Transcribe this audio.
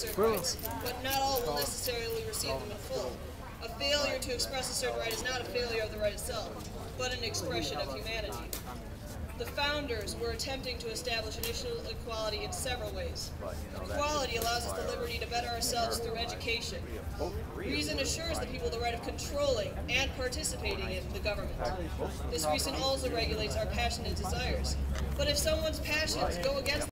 certain rights, but not all will necessarily receive them in full. A failure to express a certain right is not a failure of the right itself, but an expression of humanity. The founders were attempting to establish initial equality in several ways. Equality allows us the liberty to better ourselves through education. Reason assures the people the right of controlling and participating in the government. This reason also regulates our passion and desires. But if someone's passions go against